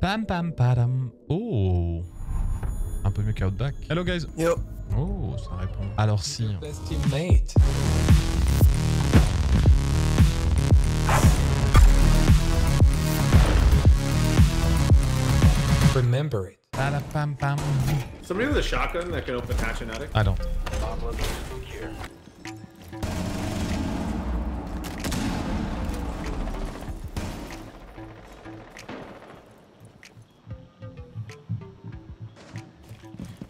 Pam pam padam. Oh. Un peu mieux qu'Outback. Hello guys. Yo. Oh, ça répond. Alors si. Best teammate. Remember it. Pada pam pam. Somebody with a shotgun that can open hatch and attic. I don't.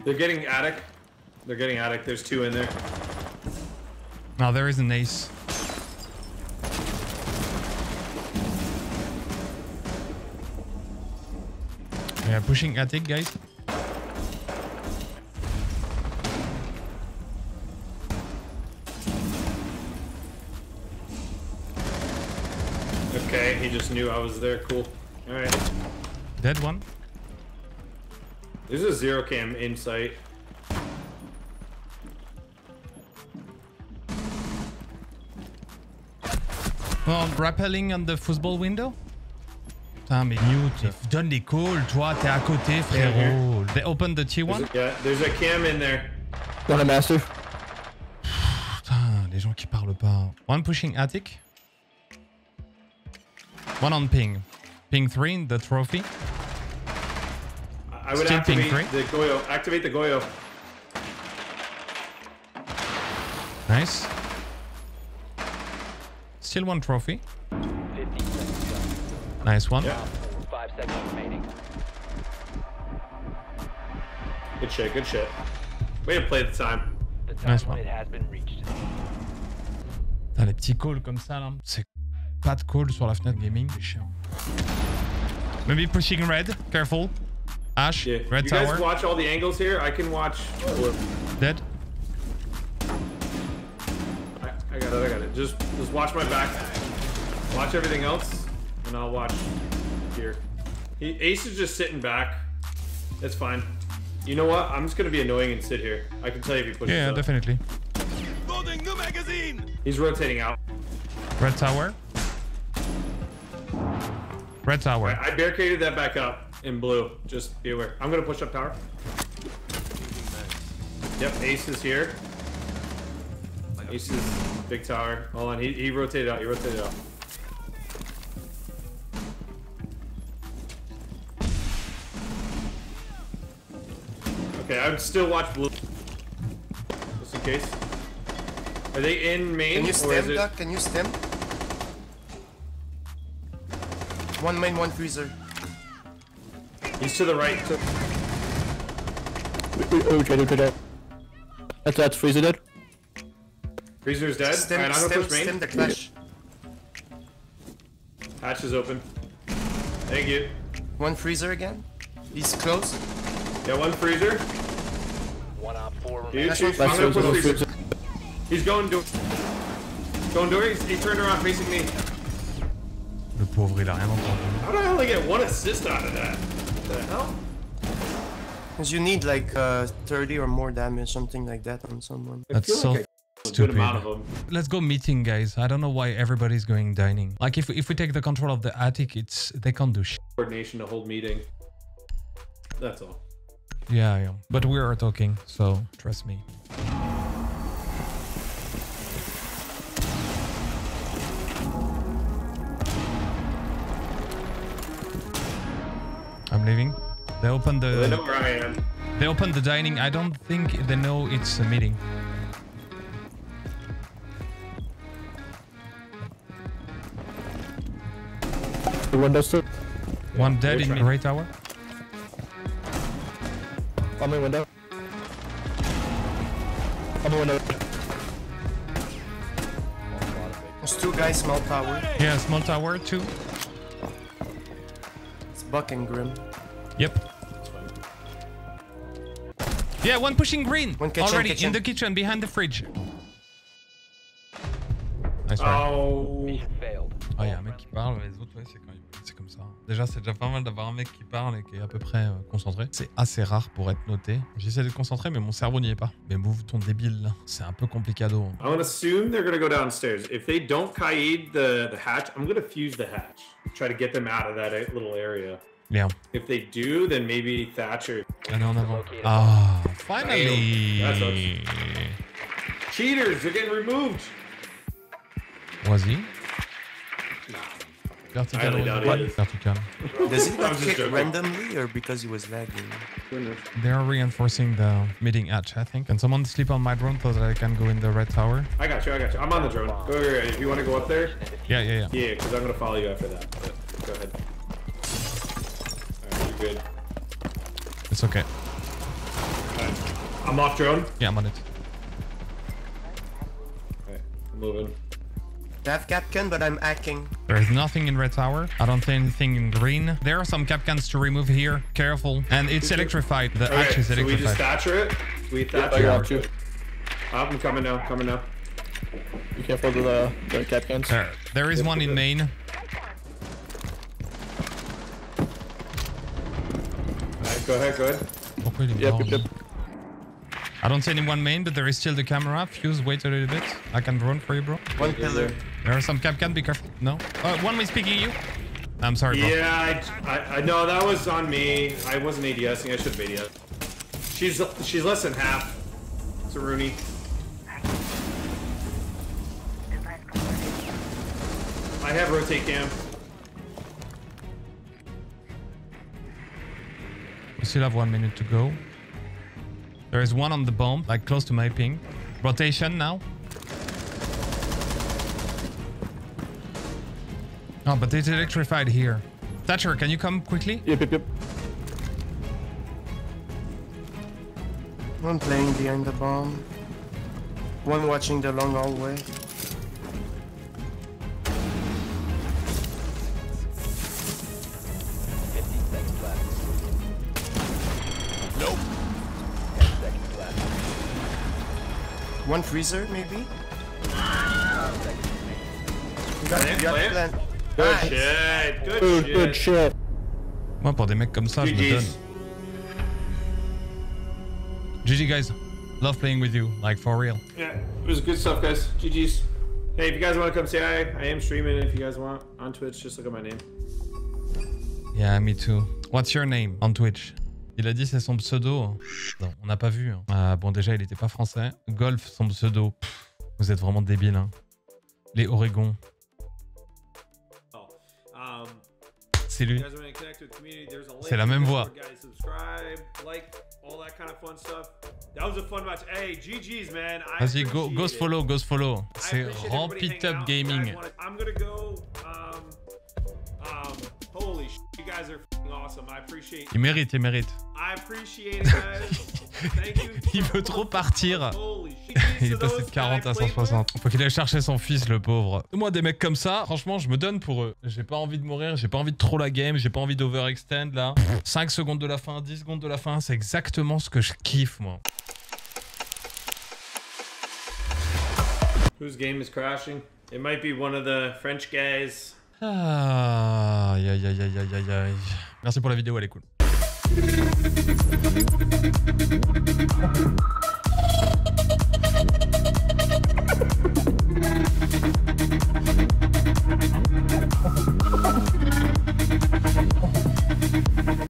They're getting attic. They're getting attic. There's two in there. Now there is an ace. Yeah, pushing attic, guys. Okay, he just knew I was there. Cool. All right. Dead one. There's a zero cam in sight. Oh, rappelling on the football window. Putain, mais mute. Donne les calls, toi, t'es à côté, frérot. They opened the T1. Yeah, there's a cam in there. Got a master. Putain, les gens qui parlent pas. One pushing attic. One on ping. Ping 3, the trophy. I would activate three? the Goyo. Activate the Goyo. Nice. Still one trophy. 15 seconds left. Nice one. Yeah. Five seconds remaining. Good shit. Good shit. Way to play the time. The time Nice one. limit has been reached. Putain, les petits calls comme ça, là. C'est pas de call sur la fenêtre gaming, c'est chiant. Maybe pushing red. Careful. Ash, Yeah. red you tower. guys watch all the angles here. I can watch. blue. Dead. I, I got it. I got it. Just just watch my back. Watch everything else, and I'll watch here. He, Ace is just sitting back. That's fine. You know what? I'm just gonna be annoying and sit here. I can tell you if he pushes Yeah, up. definitely. He's rotating out. Red tower. Red tower. I, I barricaded that back up in blue. Just be aware. I'm gonna push up tower. Yep, Ace is here. Ace is big tower. Hold on, he, he rotated out. He rotated out. Okay, I would still watch blue. Just in case. Are they in main? Can you stem, it- Doc? Can you stem? One main, one freezer. He's to the right. To, Oh, try to try that. That's that's freezer dead. Freezer's dead. Stem, Alright, I'm gonna stem, push main. stem the clash. Hatch is open. Thank you. One freezer again. He's close. Yeah, one freezer. One op four Dude, remaining. One I'm gonna freezer, push freezer. freezer. He's going door. Going door. He's, he turned around facing me. Le pauvre, il a rien entendu. How did I only get one assist out of that? What the hell? Because you need like uh, 30 or more damage, something like that on someone. I That's so like I- a good stupid. amount of them. Let's go meeting, guys. I don't know why everybody's going dining. Like, if, if we take the control of the attic, it's they can't do shit. Coordination to hold meeting. That's all. Yeah, yeah. But we are talking, so trust me. I'm leaving. They opened They know the where I am. they opened the dining. I don't think they know it's a meeting. The window still. One dead in the gray tower. On my window. On my window. There's two guys, small tower. Yeah, small tower too. It's Buck and Grim. Yep. Yeah, one pushing green. One kitchen, Already kitchen. in the kitchen behind the fridge. Nice. Oh. Ah, il y a un mec qui parle, les autres, ouais, c'est quand ils- c'est comme ça. Déjà, c'est déjà pas mal d'avoir un mec qui parle et qui est à peu près euh, concentré. C'est assez rare pour être noté. J'essaie d'être concentré, mais mon cerveau n'y est pas. Mais move ton débile, là. C'est un peu complicado. I'm gonna assume they're gonna go downstairs. If they don't kaid the, the hatch, I'm gonna fuse the hatch. Try to get them out of that uh, little area. Bien. If they do, then maybe Thatcher. Allez, en avant. Ah, finally That Cheaters, they're getting removed. Was he? Vertical. I highly doubt ouais. it. Vertical. Does he I got was just kicked randomly or because he was lagging? They are reinforcing the meeting edge, I think. Can someone sleep on my drone so that I can go in the red tower? I got you, I got you. I'm on the drone. Go here. If you want to go up there, Yeah, yeah, yeah. yeah, because I'm gonna follow you after that. But go ahead. Alright, you're good. It's okay. Alright. I'm off drone. Yeah, I'm on it. Alright, I'm moving. I have Kapkan, but I'm hacking. There is nothing in red tower. I don't see anything in green. There are some Kapkans to remove here. Careful. And it's electrified. The hatch Okay, is so we just electrified. Thatcher it. We I Thatcher got it. you. I'm coming now, coming now. Be careful of the, the Kapkans. There, there is one in main. Go ahead, go ahead. Pourquoi il est Yep, yep, yep. I don't see anyone main, but there is still the camera. Fuse, wait a little bit. I can run for you, bro. One pillar. There are some Kapkan, be careful. No? Uh, one way speaking you. I'm sorry, bro. Yeah, I, I, I know that was on me. I wasn't ADSing. I should have ADS. She's she's less than half. It's a Rooney. I have rotate cam. We still have one minute to go. There is one on the bomb, like close to my ping. Rotation now. Oh, but it's electrified here. Thatcher, can you come quickly? Yep, yep, yep. One playing behind the bomb. One watching the long hallway. One freezer, maybe? You got, Plant, you got plant. plant. Good shit. Good, Good, shit. good shit. Moi, pour des mecs comme ça, je me donne. GG, guys. Love playing with you, like for real. Yeah, it was good stuff, guys. GG's. Hey, if you guys want to come say hi, I am streaming. If you guys want on Twitch, just look at my name. Yeah, me too. What's your name on Twitch Il a dit c'est son pseudo. Non, on n'a pas vu. hein. Ah, bon, déjà, il était pas français. Golf, son pseudo. Pff, vous êtes vraiment débiles. Hein. Les Oregon. Oh, um, C'est if lui. you guys want to connect with the community, there's a link. C'est la même voix. Guys, subscribe, like, all that kind of fun stuff. That Il mérite, il mérite. Il veut trop partir. Il est passé de 40 that I à played with, 160. Faut qu'il aille chercher son fils, le pauvre. Moi, des mecs comme ça, franchement, je me donne pour eux. J'ai pas envie de mourir, j'ai pas envie de trop la game, j'ai pas envie d'overextend là. 5 secondes de la fin, 10 secondes de la fin, c'est exactement ce que je kiffe, moi. Whose game is crashing? It might be one of the French guys. Aïe, aïe, aïe, aïe, aïe. Merci pour la vidéo, elle est cool.